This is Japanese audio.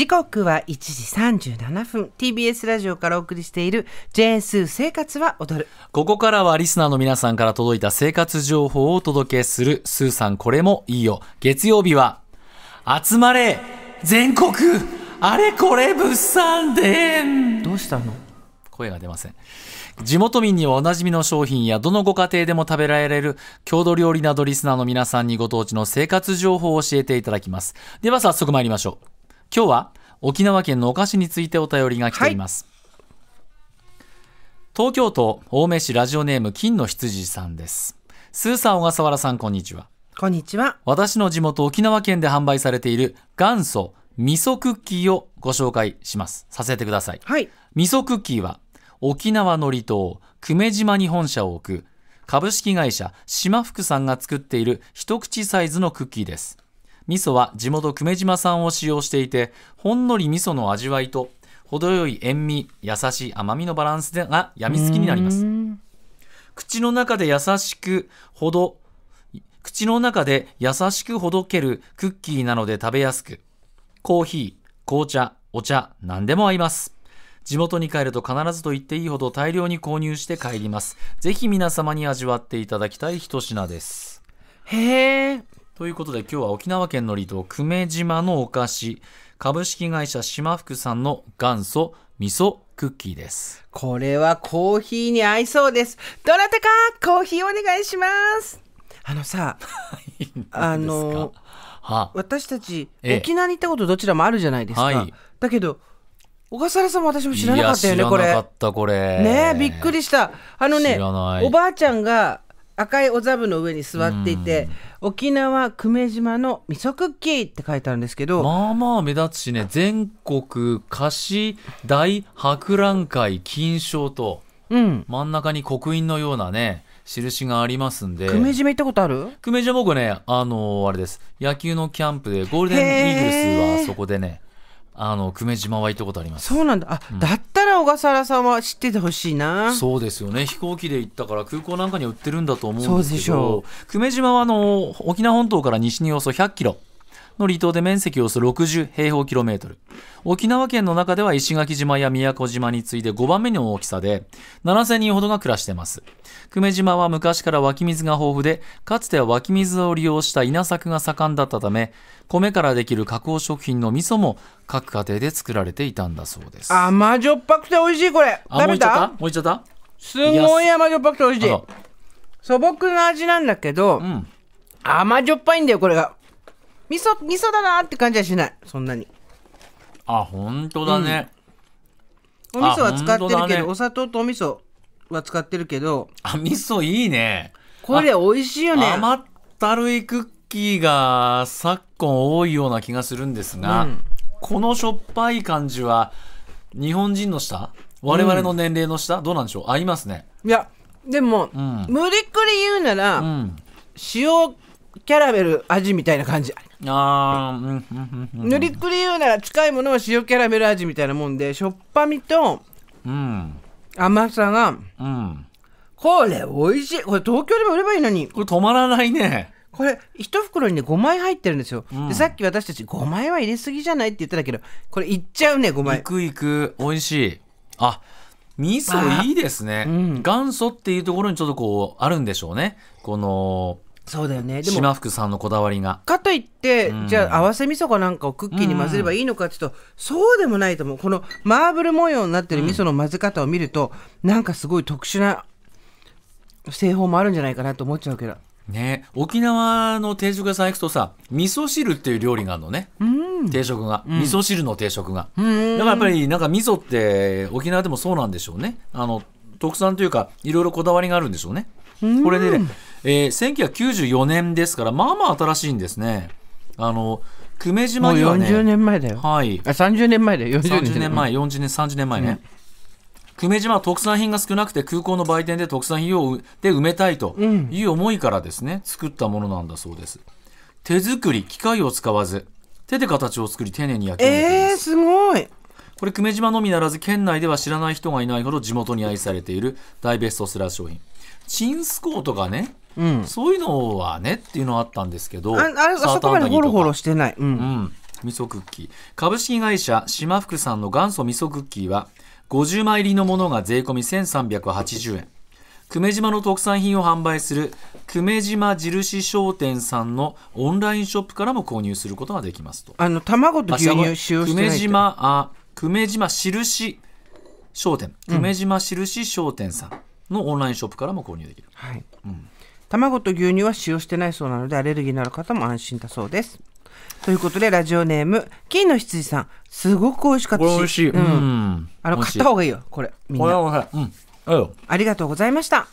時刻は1時37分。TBS ラジオからお送りしている JS 生活は踊る。ここからはリスナーの皆さんから届いた生活情報をお届けする。スーさんこれもいいよ。月曜日は集まれ全国あれこれ物産展。どうしたの？声が出ません。地元民にはおなじみの商品やどのご家庭でも食べられる郷土料理などリスナーの皆さんにご当地の生活情報を教えていただきます。では早速参りましょう今日は沖縄県のお菓子についてお便りが来ています、東京都青梅市ラジオネーム金の羊さんです。スーさん小笠原さんこんにちは。こんにちは。私の地元沖縄県で販売されている元祖味噌クッキーをご紹介します。させてください。はい。味噌クッキーは沖縄の離島久米島に本社を置く株式会社島福さんが作っている一口サイズのクッキーです味噌は地元久米島産を使用していてほんのり味噌の味わいと程よい塩味優しい甘みのバランスがやみつきになります。口の中で優しくほど口の中で優しくほどけるクッキーなので食べやすくコーヒー紅茶お茶何でも合います。地元に帰ると必ずと言っていいほど大量に購入して帰ります。ぜひ皆様に味わっていただきたい一品です。へえということで今日は沖縄県の離島久米島のお菓子株式会社島福さんの元祖味噌クッキーです。これはコーヒーに合いそうです。どなたかコーヒーお願いします。あのさ あのは私たち、ええ。沖縄に行ったことどちらもあるじゃないですか、はい。だけど小笠原さんも私も知らなかったよねこれ知らなかったこれ。ねえびっくりした。あのねおばあちゃんが赤いお座布の上に座っていて沖縄久米島の味噌クッキーって書いてあるんですけど、まあまあ目立つしね全国菓子大博覧会金賞とうん。真ん中に刻印のようなね印がありますんで。久米島行ったことある？久米島僕ねあのあれです。野球のキャンプでゴールデンイーグルスはそこでね。あの久米島は行ったことあります。そうなんだ。あ、だったら小笠原さんは知っててほしいな。そうですよね。飛行機で行ったから空港なんかに売ってるんだと思うんですけでしょど久米島はあの沖縄本島から西におよそ100キロの離島で面積およそ60平方キロメートル。沖縄県の中では石垣島や宮古島に次いで5番目の大きさで7000人ほどが暮らしています。久米島は昔から湧き水が豊富でかつては湧き水を利用した稲作が盛んだったため米からできる加工食品の味噌も各家庭で作られていたんだそうです。甘じょっぱくて美味しいこれ。食べた？た？もういっちゃった？すごい甘じょっぱくて美味しい。素朴な味なんだけど、うん。甘じょっぱいんだよこれが味噌味噌だなって感じはしない。そんなに。あ本当だね、お味噌は使ってるけど、ね。お砂糖とお味噌は使ってるけど。あ味噌いいね。これ美味しいよね。甘ったるいクッキーが昨今多いような気がするんですが、うん。このしょっぱい感じは日本人の舌？我々の年齢の舌、どうなんでしょう？合いますね。いやでも、ん。無理くり言うなら、うん。塩キャラメル味みたいな感じ、あーうんうんうんうん。無理くり言うなら近いものは塩キャラメル味みたいなもんでしょっぱみとうん甘さがうんこれ美味しい。これ東京でも売ればいいのに。これ止まらないね。これ一袋にね5枚入ってるんですよ、うん。でさっき私たち5枚は入れすぎじゃないって言ってたけどこれいっちゃうね5い枚くいく美味しい。あ味噌いいですね、うん。元祖っていうところにちょっとこうあるんでしょうね。このそうだよね。でも島福さんのこだわりが。かといって、うん。じゃあ合わせ味噌かなんかをクッキーに混ぜればいいのかっていうと、そうでもないと思う。このマーブル模様になってる味噌の混ぜ方を見ると、なんかすごい特殊な製法もあるんじゃないかなと思っちゃうけど。ね。沖縄の定食屋さん行くとさ味噌汁っていう料理があるのね、定食が、味噌汁の定食が、だからやっぱりなんか味噌って沖縄でもそうなんでしょうね。あの特産というかいろいろこだわりがあるんでしょうね。これでね、えー1994年ですからまあまあ新しいんですね。あの久米島にはね。40年前だよ、はい。あ30年前だよ。40 30年前、40年、30年前ね。久米島は特産品が少なくて空港の売店で特産品をで埋めたいという思いからですね、作ったものなんだそうです。手作り、機械を使わず、手で形を作り丁寧に焼き上げていえー、ます。すごい。これ久米島のみならず県内では知らない人がいないほど地元に愛されている大ベストセラー商品。チンスコーとかね、うん。そういうのはねっていうのはあったんですけど、ああれそこまでホロホロしてない、うん。うん、味噌クッキー株式会社島福さんの元祖味噌クッキーは50枚入りのものが税込み1380円。久米島の特産品を販売する久米島印商店さんのオンラインショップからも購入することができますと。あの卵と牛乳使用してない久米島あ久米島印商店。久米島印商店さんのオンラインショップからも購入できる、はい卵と牛乳は使用してないそうなのでアレルギーのある方も安心だそうです。ということでラジオネーム金の羊さん。すごく美味しかったし。美味しい、うん、あの買った方がいいよこれ。みんな。これはうん。ありがとうございました